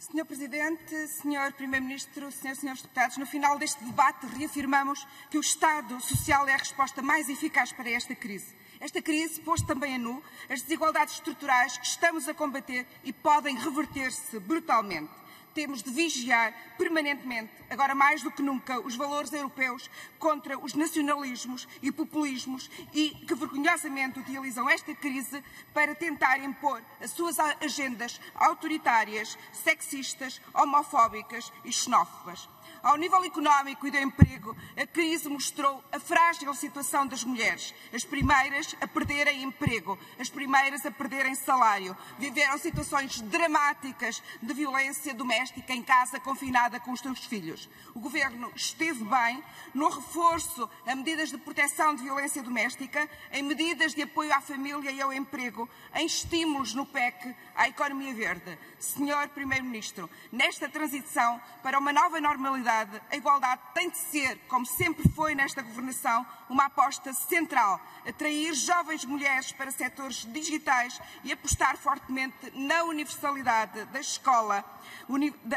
Senhor Presidente, Senhor Primeiro-Ministro, Senhores e Senhores Deputados, no final deste debate reafirmamos que o Estado Social é a resposta mais eficaz para esta crise. Esta crise pôs também a nu as desigualdades estruturais que estamos a combater e podem reverter-se brutalmente temos de vigiar permanentemente, agora mais do que nunca, os valores europeus contra os nacionalismos e populismos e que vergonhosamente utilizam esta crise para tentar impor as suas agendas autoritárias, sexistas, homofóbicas e xenófobas. Ao nível económico e do emprego, a crise mostrou a frágil situação das mulheres. As primeiras a perderem emprego, as primeiras a perderem salário. Viveram situações dramáticas de violência doméstica em casa, confinada com os seus filhos. O Governo esteve bem no reforço a medidas de proteção de violência doméstica, em medidas de apoio à família e ao emprego, em estímulos no PEC à economia verde. Senhor Primeiro-Ministro, nesta transição para uma nova normalidade, a igualdade tem de ser, como sempre foi nesta governação, uma aposta central. Atrair jovens mulheres para setores digitais e apostar fortemente na universalidade da escola,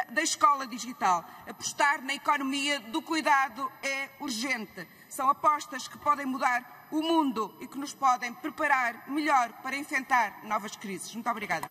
da escola digital. Apostar na economia do cuidado é urgente. São apostas que podem mudar o mundo e que nos podem preparar melhor para enfrentar novas crises. Muito obrigada.